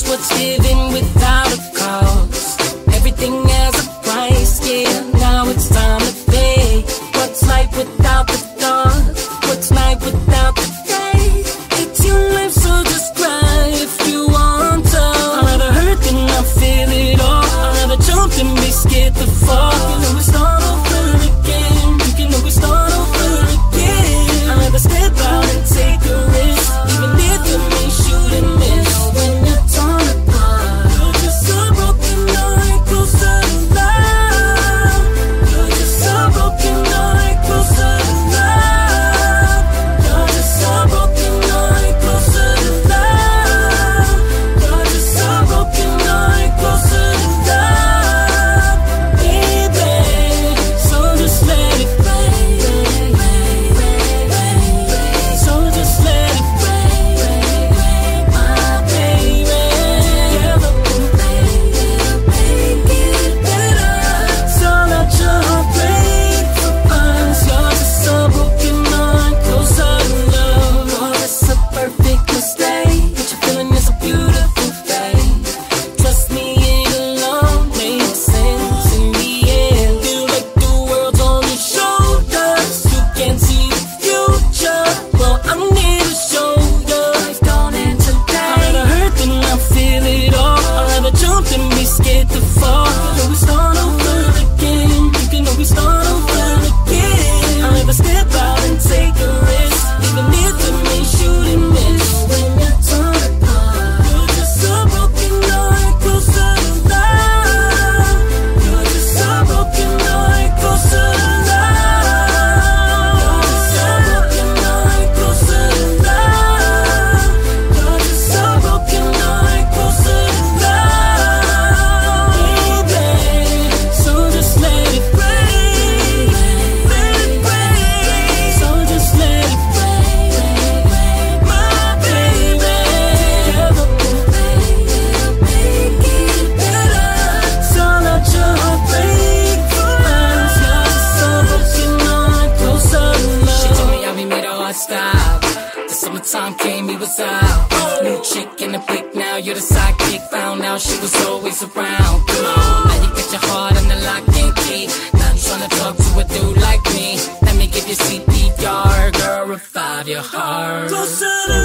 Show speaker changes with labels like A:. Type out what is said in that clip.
A: what's given without a cost. Everything has a price, yeah.
B: wanna stop. The summertime came, he was out. New chick in the pic now, you're the sidekick. Found out she was always around. Come on, now you got your heart on the lock and key. Not trying to talk to a dude like me. Let me give you CPR, girl, revive your heart.
A: Closer